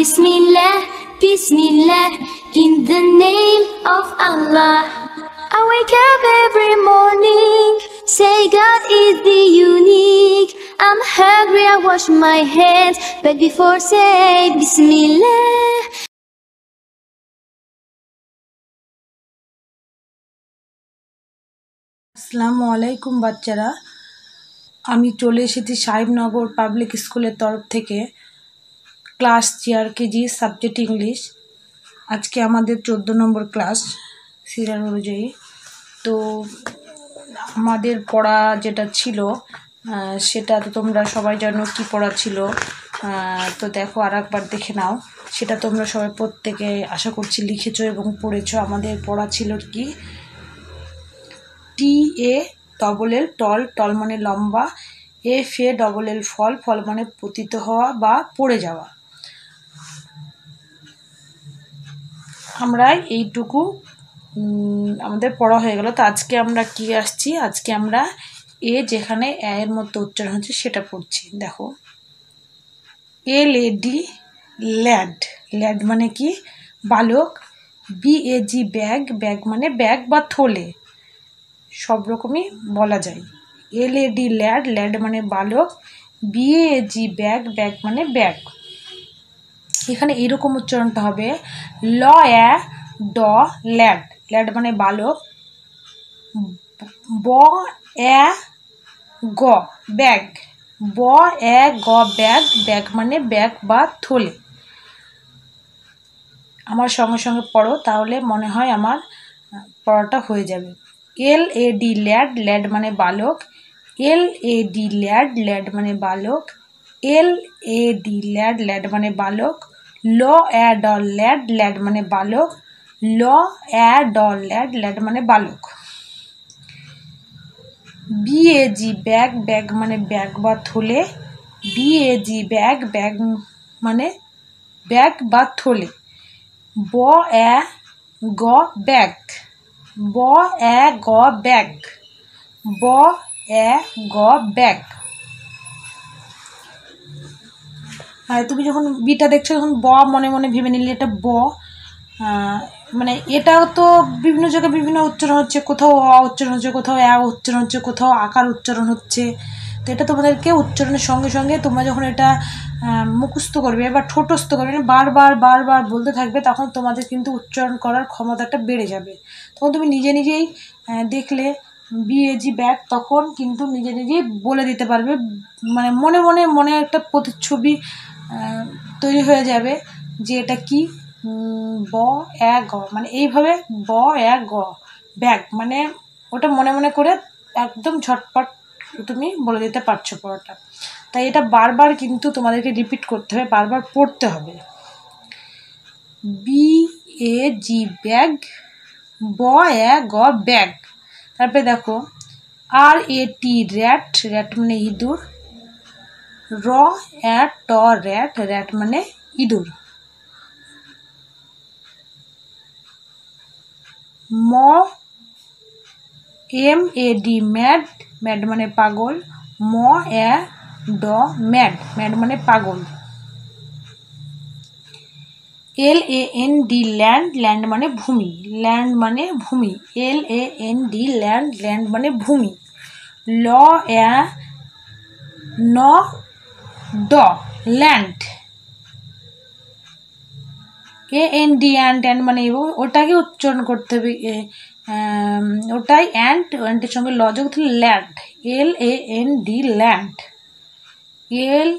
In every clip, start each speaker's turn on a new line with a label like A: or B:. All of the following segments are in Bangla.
A: Bismillah, Bismillah, in the name of Allah. I wake up every morning, say God is the unique. I'm hungry, I wash my hands, but before say Bismillah.
B: আসসালামু আলাইকুম বাচ্চারা আমি চলে এসেছি সাহেবনগর পাবলিক স্কুলের তরফ থেকে ক্লাস চেয়ার কেজি সাবজেক্ট ইংলিশ আজকে আমাদের চোদ্দ নম্বর ক্লাস সিরিয়াল অনুযায়ী। তো আমাদের পড়া যেটা ছিল সেটা তো তোমরা সবাই জানো কি পড়া ছিল। তো দেখো আর একবার দেখে নাও। সেটা তোমরা সবাই প্রত্যেকে আশা করছি লিখেছো এবং পড়েছো। আমাদের পড়া ছিল কি? টি এ ডবল এল টল টল মানে লম্বা এফ এ ডবল এল ফল ফল মানে পতিত হওয়া বা পড়ে যাওয়া। আমরা এইটুকু আমাদের পড়া হয়ে গেল। তো আজকে আমরা কি আসছি? আজকে আমরা এ যেখানে এর মতো উচ্চারণ হচ্ছে সেটা পড়ছি। দেখো। L A D lad. Lad মানে কি? বালক। B A G bag. Bag মানে ব্যাগ বা থলে। সব রকমই বলা যায়। L A D lad. Lad মানে বালক। B A G bag. Bag মানে ব্যাগ। এখানে এইরকম উচ্চারণটা হবে ল অ্যা ড, ল্যাড। ল্যাড মানে বালক। ব অ্যা গ, ব্যাগ। ব অ্যা গ, ব্যাগ। ব্যাগ মানে ব্যাগ বা থলে। আমার সঙ্গে সঙ্গে পড়ো, তাহলে মনে হয় আমার পড়াটা হয়ে যাবে। L, A, D, lad. Lad মানে বালক। L, A, D, lad. Lad মানে বালক। L A D lad lad মানে বালক। ল অ্যা ড, ল্যাড ল্যাড মানে বালক। ল অ্যা ড, ল্যাড ল্যাড মানে বালক। B A G bag bag মানে ব্যাগ বা থলে। এ জি ব্যাগ ব্যাগ মানে ব্যাগ বা থলে। ব, এ, গ, ব্যাগ। ব, এ, গ, ব্যাগ। ব, এ, গ, ব্যাগ। তুমি যখন বিটা দেখছ, তখন ব মনে মনে ভেবে নিলে এটা ব। মানে এটাও তো বিভিন্ন জায়গায় বিভিন্ন উচ্চারণ হচ্ছে। কোথাও অ উচ্চারণ হচ্ছে, কোথাও অ্যা উচ্চারণ হচ্ছে, কোথাও আকার উচ্চারণ হচ্ছে। তো এটা তোমাদেরকে উচ্চারণের সঙ্গে সঙ্গে তোমরা যখন এটা মুখস্থ করবে বা ঠোঁটস্থ করবে মানে বারবার বারবার বলতে থাকবে, তখন তোমাদের কিন্তু উচ্চারণ করার ক্ষমতাটা বেড়ে যাবে। তখন তুমি নিজে নিজেই দেখলে বিএজি ব্যাগ তখন কিন্তু নিজে নিজেই বলে দিতে পারবে। মানে মনে মনে মনে একটা প্রতিচ্ছবি তৈরি হয়ে যাবে যে এটা কি? ব, এ, গ। মানে এইভাবে ব, এ, গ, ব্যাগ। মানে ওটা মনে মনে করে একদম ঝটপট তুমি বলে দিতে পারছ পড়াটা তাই এটা বারবার কিন্তু তোমাদেরকে রিপিট করতে হবে, বারবার পড়তে হবে। B A G bag. ব, এ, গ, ব্যাগ। তারপরে দেখো আর এ টি র্যাট র্যাট মানে ইঁদুর। র এ ট, র্যাট র্যাট মানে ইঁদুর। ম, M, A, D, mad mad মানে পাগল। ম, এ, ড, ম্যাড ম্যাড মানে পাগল। L, A, N, D, land land মানে ভূমি। ল্যান্ড মানে ভূমি। L, A, N, D, land land মানে ভূমি। ল, এ, ন ড, land. A N, D, and and মানে এবং ওটাকে উচ্চারণ করতে হবে ওটাই অ্যান্ড অ্যান্ডের সঙ্গে ল যোগ land. L, A, N, D, land. L,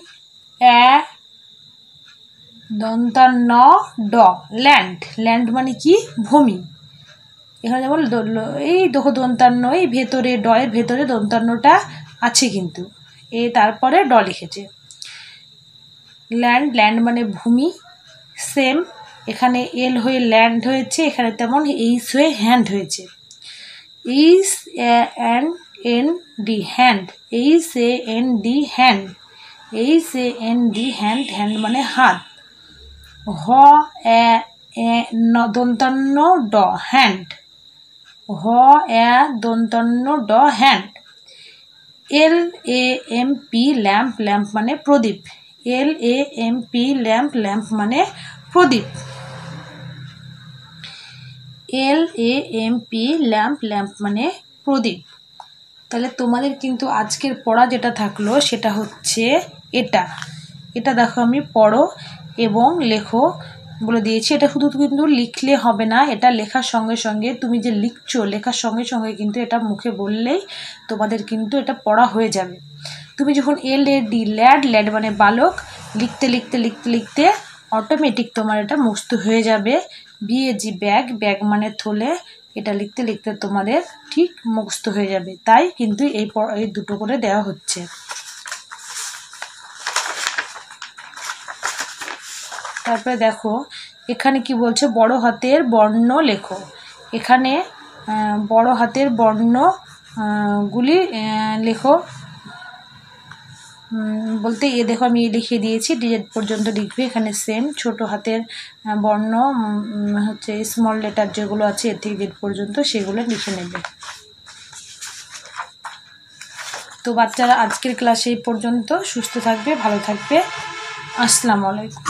B: A, দন্তান্ন, ড, ল্যান্ড। ল্যান্ড মানে কি? ভূমি। এখানে যেমন এই দেখো দন্তান্ন, এই ভেতরে, ড এর ভেতরে দন্তান্নটা আছে কিন্তু। এ, তারপরে ড লিখেছে। ল্যান্ড ল্যান্ড মানে ভূমি সেম এখানে এল হয়ে ল্যান্ড হয়েছে, এখানে তেমন এইস হয়ে হ্যান্ড হয়েছে। H N N D hand H A N D hand H A N D hand hand মানে হাত। হ, এ দন্তান্ন, ড হ্যান্ড হ, এ, দন্তান্ন, ড hand L A M P lamp lamp মানে প্রদীপ। L A M P lamp lamp মানে প্রদীপ। L A M P lamp lamp মানে প্রদীপ। তাহলে তোমাদের কিন্তু আজকের পড়া যেটা থাকল সেটা হচ্ছে এটা। এটা দেখো আমি পড়ো এবং লেখো, বলে দিয়েছি। এটা শুধু কিন্তু লিখলে হবে না, এটা লেখার সঙ্গে সঙ্গে তুমি যে লিখছো, লেখার সঙ্গে সঙ্গে কিন্তু এটা মুখে বললেই তোমাদের কিন্তু এটা পড়া হয়ে যাবে। তুমি যখন L A D lad lad মানে বালক, লিখতে লিখতে লিখতে লিখতে অটোমেটিক তোমার এটা মুস্ত হয়ে যাবে। বিএজি ব্যাগ ব্যাগ মানে থলে, এটা লিখতে লিখতে তোমাদের ঠিক মুখস্থ হয়ে যাবে। তাই কিন্তু এই এই দুটো করে দেওয়া হচ্ছে। তারপরে দেখো, এখানে কি বলছে? বড় হাতের বর্ণ লেখো। এখানে বড় হাতের বর্ণ গুলি লেখো। বলতে এ দেখো আমি লিখে দিয়েছি ডিজেট পর্যন্ত লিখবে। এখানে সেম ছোট হাতের বর্ণ হচ্ছে স্মল লেটার যেগুলো আছে এর থেকে ডেট পর্যন্ত সেগুলো লিখে নেবে। তো বাচ্চারা আজকের ক্লাসে এই পর্যন্ত। সুস্থ থাকবে, ভালো থাকবে। আসসালামু আলাইকুম।